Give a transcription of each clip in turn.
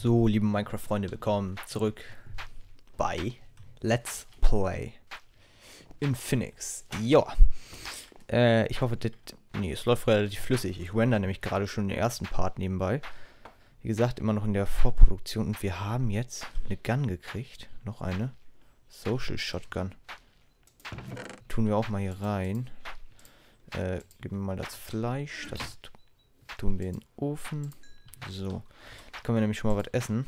So, liebe Minecraft-Freunde, willkommen zurück bei Let's Play Infinix. Ja, äh, ich hoffe, das, nee, es läuft relativ flüssig. Ich render nämlich gerade schon den ersten Part nebenbei. Wie gesagt, immer noch in der Vorproduktion und wir haben jetzt eine Gun gekriegt. Noch eine. Social Shotgun. Tun wir auch mal hier rein. Äh, geben wir mal das Fleisch. Das tun wir in den Ofen. So. Können wir nämlich schon mal was essen.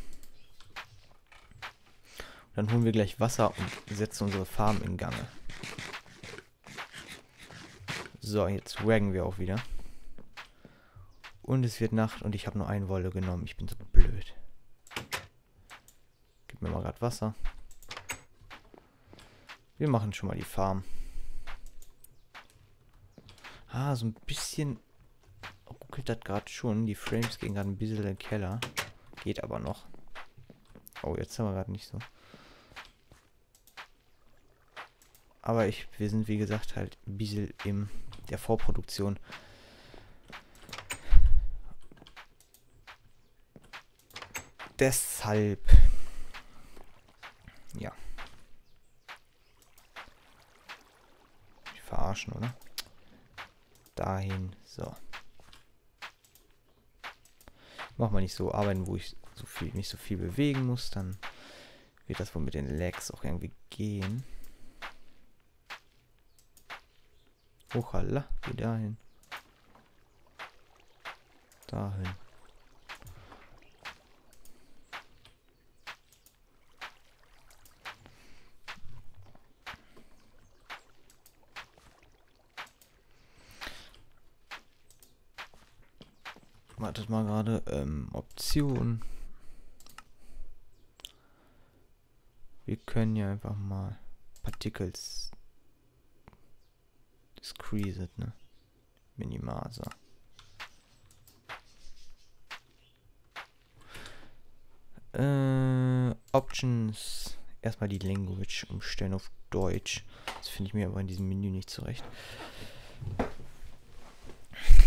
Dann holen wir gleich Wasser und setzen unsere Farm in Gange. So, jetzt waggen wir auch wieder. Und es wird Nacht und ich habe nur ein Wolle genommen. Ich bin so blöd. Gib mir mal gerade Wasser. Wir machen schon mal die Farm. Ah, so ein bisschen ruckelt das gerade schon. Die Frames gehen gerade ein bisschen in den Keller. Geht aber noch. Oh, jetzt haben wir gerade nicht so. Aber ich, wir sind wie gesagt halt ein bisschen in der Vorproduktion. Deshalb. Ja. Verarschen, oder? Dahin. So. Mach mal nicht so arbeiten, wo ich so viel, nicht so viel bewegen muss, dann wird das wohl mit den Lags auch irgendwie gehen. Hochala, geh dahin. Dahin. Wartet mal gerade. Ähm, Option. Wir können ja einfach mal Particles Decreased, ne? Minimaser. Äh, Options. Erstmal die Language umstellen auf Deutsch. Das finde ich mir aber in diesem Menü nicht zurecht.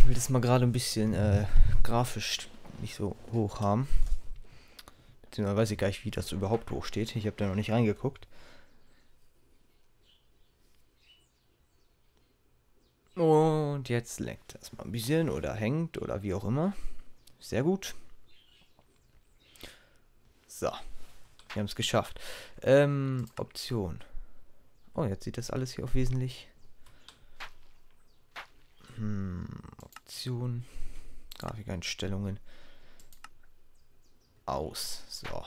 Ich will das mal gerade ein bisschen äh, grafisch nicht so hoch haben. Beziehungsweise weiß ich gar nicht, wie das überhaupt hoch steht. Ich habe da noch nicht reingeguckt. Und jetzt leckt das mal ein bisschen oder hängt oder wie auch immer. Sehr gut. So. Wir haben es geschafft. Ähm, Option. Oh, jetzt sieht das alles hier auch wesentlich. Hm, Option. Grafikeinstellungen. Aus. So.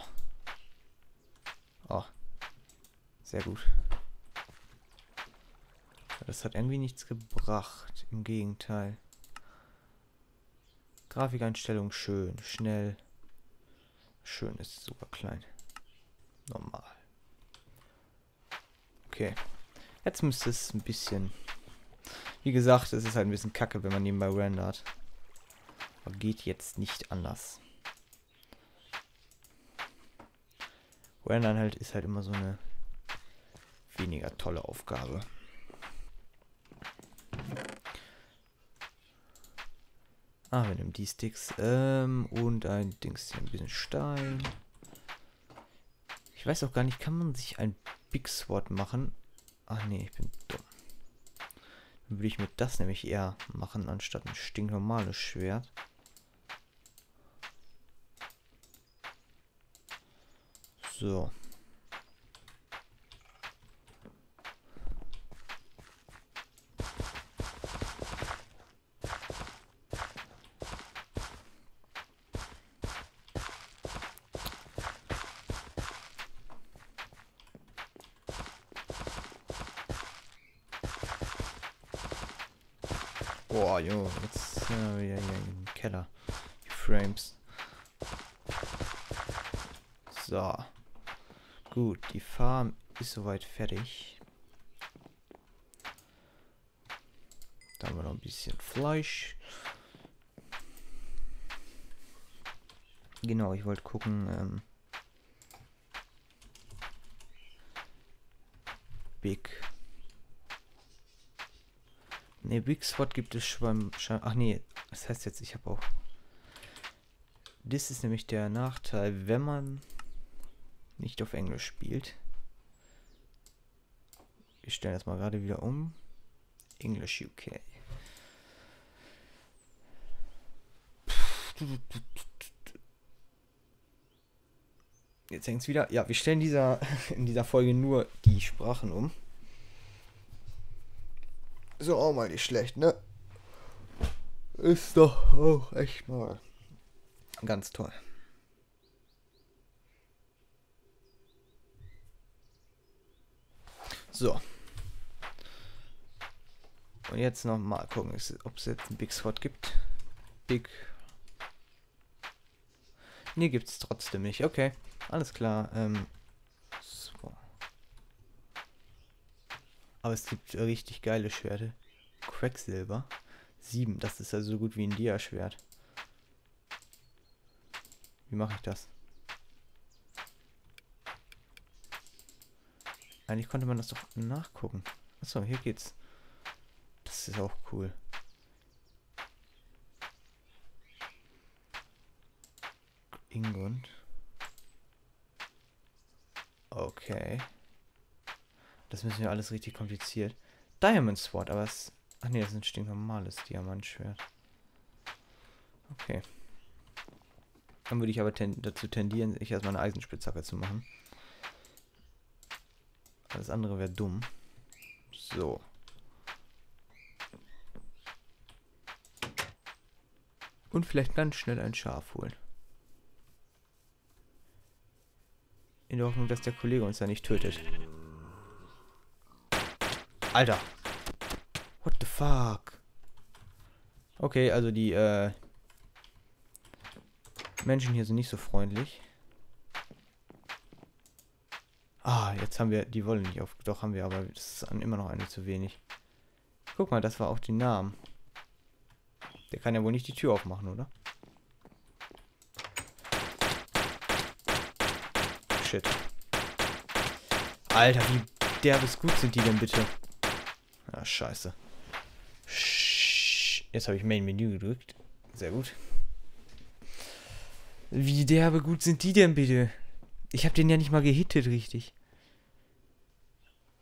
Oh. Sehr gut. Das hat irgendwie nichts gebracht. Im Gegenteil. Grafikeinstellung schön, schnell. Schön ist super klein. Normal. Okay. Jetzt müsste es ein bisschen... Wie gesagt, es ist halt ein bisschen kacke, wenn man nebenbei rendert. Aber geht jetzt nicht anders. Rendern halt ist halt immer so eine weniger tolle Aufgabe. Ah, wir nehmen die Sticks. Ähm, und ein Dings hier, ein bisschen Stein. Ich weiß auch gar nicht, kann man sich ein Big Sword machen? Ach nee, ich bin dumm. Dann würde ich mir das nämlich eher machen, anstatt ein stinknormales Schwert. So. Boah, jo, jetzt sind wir wieder hier im Keller. Die Frames. So. Gut, die Farm ist soweit fertig. Da haben wir noch ein bisschen Fleisch. Genau, ich wollte gucken, ähm, Big Ne, Big Spot gibt es schon beim... Ach nee, das heißt jetzt, ich habe auch... Das ist nämlich der Nachteil, wenn man nicht auf Englisch spielt. Wir stellen das mal gerade wieder um. English UK. Jetzt hängt es wieder. Ja, wir stellen dieser, in dieser Folge nur die Sprachen um. So auch mal nicht schlecht, ne? Ist doch auch echt mal ganz toll. So. Und jetzt noch mal gucken, ob es jetzt einen Big Spot gibt. Big. Nee, gibt es trotzdem nicht. Okay, alles klar. Ähm, so. Aber es gibt richtig geile Schwerte. Quacksilber. 7, das ist also so gut wie ein Dia-Schwert. Wie mache ich das? Eigentlich konnte man das doch nachgucken. Achso, hier geht's. Das ist auch cool. Ingrund. Okay. Das müssen wir alles richtig kompliziert. Diamond Sword, aber es... Ach nee, das ist ein stinknormales Diamantschwert. Okay. Dann würde ich aber ten dazu tendieren, ich erstmal eine Eisenspitzhacke zu machen. Alles andere wäre dumm. So. Und vielleicht ganz schnell ein Schaf holen. In der Hoffnung, dass der Kollege uns da nicht tötet. Alter. What the fuck? Okay, also die äh, Menschen hier sind nicht so freundlich. Ah, jetzt haben wir, die wollen nicht auf, doch haben wir, aber das ist immer noch eine zu wenig. Guck mal, das war auch die Namen. Der kann ja wohl nicht die Tür aufmachen, oder? Shit. Alter, wie derbes gut sind die denn bitte? Ah, scheiße. Jetzt habe ich Main Menü gedrückt. Sehr gut. Wie derbe gut sind die denn bitte? Ich habe den ja nicht mal gehittet, richtig.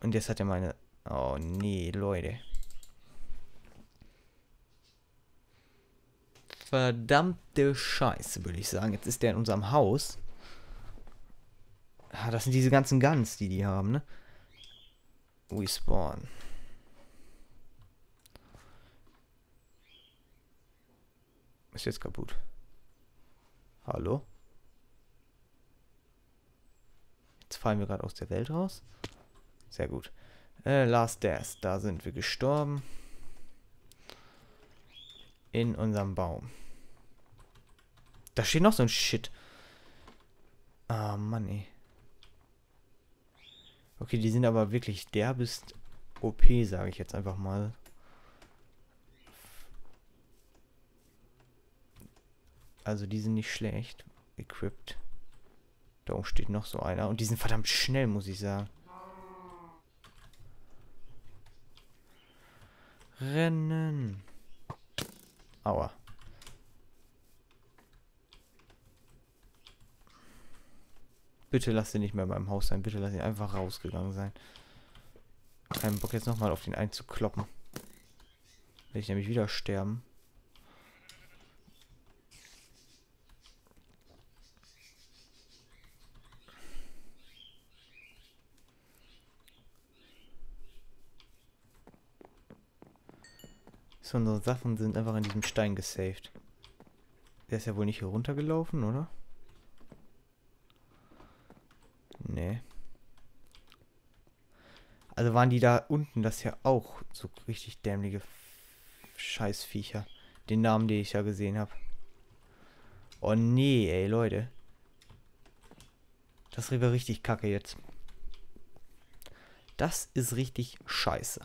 Und jetzt hat er meine... Oh, nee, Leute. Verdammte Scheiße, würde ich sagen. Jetzt ist der in unserem Haus. Ah, das sind diese ganzen Guns, die die haben, ne? We Ist jetzt kaputt. Hallo? Jetzt fallen wir gerade aus der Welt raus. Sehr gut. Äh, Last Death. Da sind wir gestorben. In unserem Baum. Da steht noch so ein Shit. Ah, Mann, ey. Okay, die sind aber wirklich derbest OP, sage ich jetzt einfach mal. Also die sind nicht schlecht. Equipped. Da oben steht noch so einer. Und die sind verdammt schnell, muss ich sagen. Rennen. Aua. Bitte lass sie nicht mehr beim Haus sein. Bitte lass ihn einfach rausgegangen sein. Keinen Bock jetzt nochmal auf den einzukloppen. Will ich nämlich wieder sterben. So, unsere Sachen sind einfach in diesem Stein gesaved. Der ist ja wohl nicht hier runtergelaufen, oder? Nee. Also waren die da unten das ja auch so richtig dämliche Scheißviecher. Den Namen, den ich ja gesehen habe. Oh nee, ey, Leute. Das wäre richtig kacke jetzt. Das ist richtig scheiße.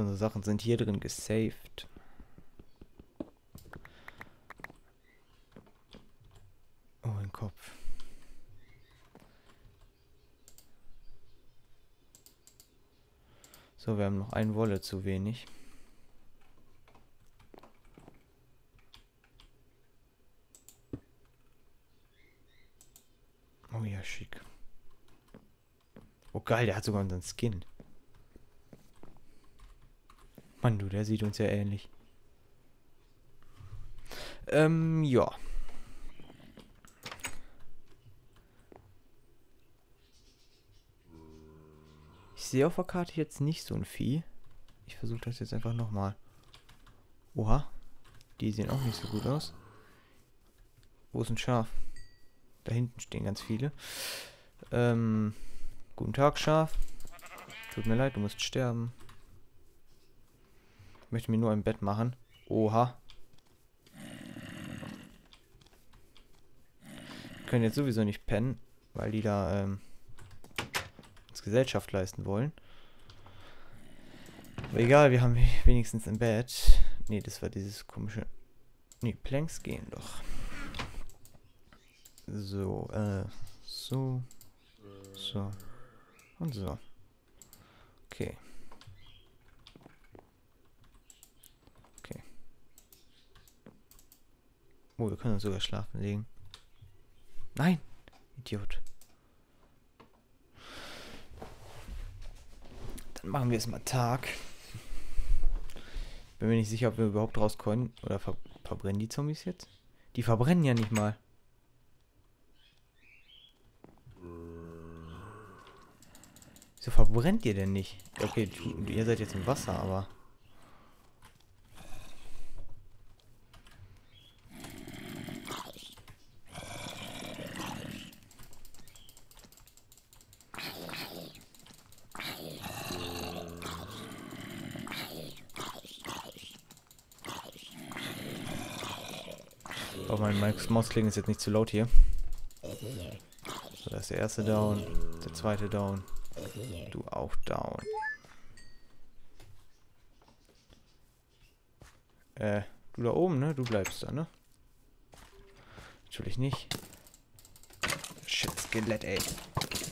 Unsere Sachen sind hier drin gesaved. Oh, mein Kopf. So, wir haben noch ein Wolle zu wenig. Oh ja, schick. Oh geil, der hat sogar unseren Skin. Mann, du, der sieht uns ja ähnlich. Ähm, ja. Ich sehe auf der Karte jetzt nicht so ein Vieh. Ich versuche das jetzt einfach nochmal. Oha. Die sehen auch nicht so gut aus. Wo ist ein Schaf? Da hinten stehen ganz viele. Ähm, guten Tag, Schaf. Tut mir leid, du musst sterben. Ich möchte mir nur ein Bett machen. Oha. Wir können jetzt sowieso nicht pennen, weil die da ähm, uns Gesellschaft leisten wollen. Aber egal, wir haben wenigstens ein Bett. Ne, das war dieses komische... Ne, Planks gehen doch. So, äh, so, so und so. Okay. Okay. Oh, wir können uns sogar schlafen legen. Nein! Idiot. Dann machen wir es mal Tag. Bin mir nicht sicher, ob wir überhaupt rauskommen. Oder ver verbrennen die Zombies jetzt? Die verbrennen ja nicht mal. Wieso verbrennt ihr denn nicht? Okay, ihr seid jetzt im Wasser, aber... Oh mein Mauskling ist jetzt nicht zu laut hier. So, da ist der erste down, der zweite down. Du auch down. Äh, du da oben, ne? Du bleibst da, ne? Natürlich nicht. Shit, Skelett, ey.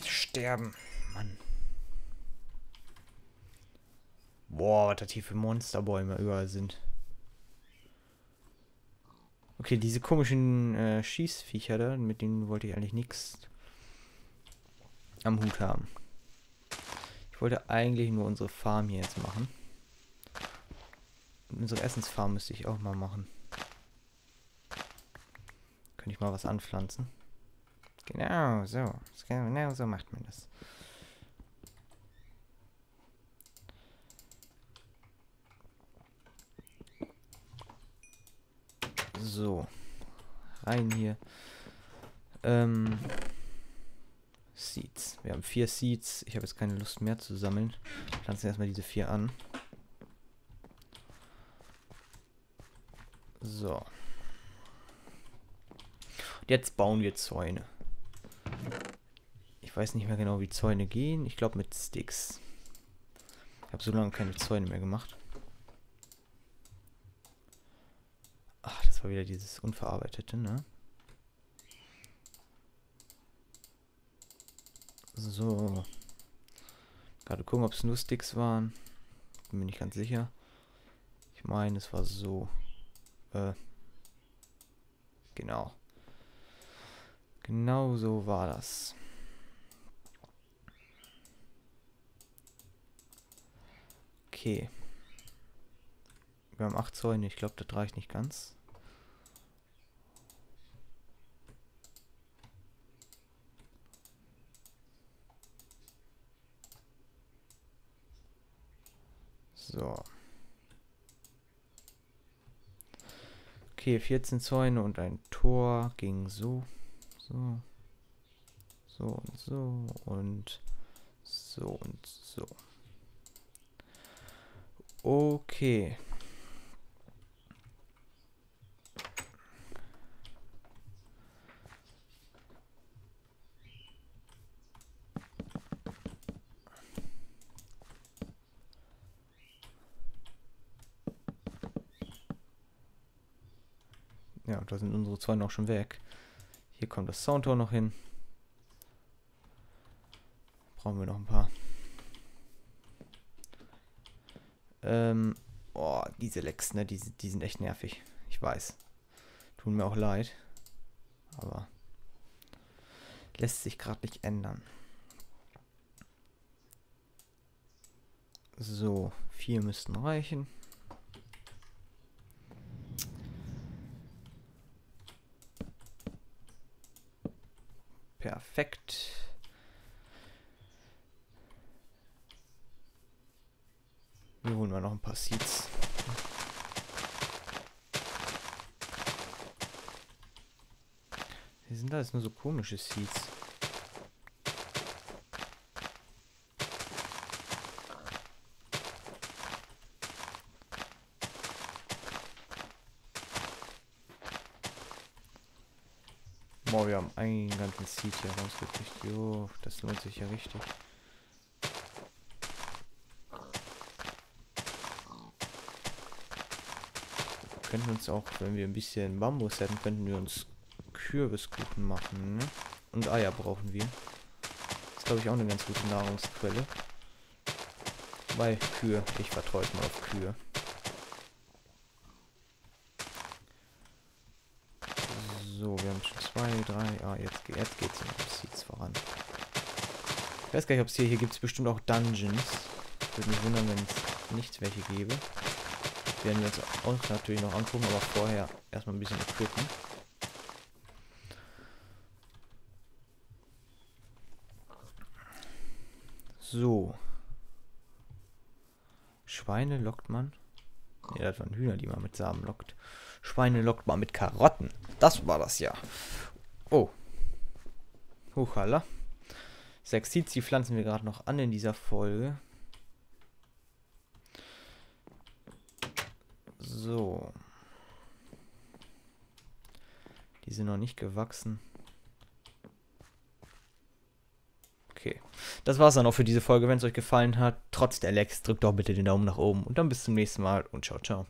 Sterben. Mann. Boah, was da tiefe Monsterbäume überall sind. Okay, diese komischen äh, Schießviecher da, mit denen wollte ich eigentlich nichts am Hut haben. Ich wollte eigentlich nur unsere Farm hier jetzt machen. Unsere Essensfarm müsste ich auch mal machen. Könnte ich mal was anpflanzen. Genau so. Genau so macht man das. So. Rein hier. Ähm, Seeds. Wir haben vier Seeds. Ich habe jetzt keine Lust mehr zu sammeln. Pflanzen erstmal diese vier an. So. Und jetzt bauen wir Zäune. Ich weiß nicht mehr genau, wie Zäune gehen. Ich glaube mit Sticks. Ich habe so lange keine Zäune mehr gemacht. Ach, war wieder dieses Unverarbeitete, ne? So. Gerade gucken, ob es nur Sticks waren. Bin mir nicht ganz sicher. Ich meine, es war so. Äh. Genau. Genau so war das. Okay. Wir haben 8 Zäune. Ich glaube, das reicht nicht ganz. So. Okay, 14 Zäune und ein Tor ging so, so, so und so und so und so. Okay. Ja, da sind unsere zwei noch schon weg. Hier kommt das Soundtor noch hin. Brauchen wir noch ein paar. Ähm, oh, diese Lecks, ne, die, die sind echt nervig. Ich weiß. Tun mir auch leid. Aber Lässt sich gerade nicht ändern. So, vier müssten reichen. Perfekt. Hier Seeds. Hier sind da jetzt nur so komische Seeds. Boah, wir haben einen ganzen Seed hier rausgekriegt. Jo, das lohnt sich ja richtig. Könnten uns auch, wenn wir ein bisschen Bambus hätten, könnten wir uns Kürbiskuchen machen. Und Eier brauchen wir. Das ist, glaube ich, auch eine ganz gute Nahrungsquelle. Weil Kühe, ich vertraue mal auf Kühe. So, wir haben schon zwei, drei. Ah, jetzt, jetzt es um Seeds voran. Ich weiß gar nicht, ob es hier, hier gibt es bestimmt auch Dungeons. Würde mich wundern, wenn es nicht welche gäbe. Werden wir uns natürlich noch angucken, aber vorher erstmal ein bisschen equippen. So. Schweine lockt man. Ne, das waren Hühner, die man mit Samen lockt. Schweine lockt man mit Karotten. Das war das ja. Oh. Huchala. Die pflanzen wir gerade noch an in dieser Folge. So. Die sind noch nicht gewachsen. Okay. Das war's dann auch für diese Folge. Wenn es euch gefallen hat, trotz der Lags, drückt doch bitte den Daumen nach oben. Und dann bis zum nächsten Mal und ciao, ciao.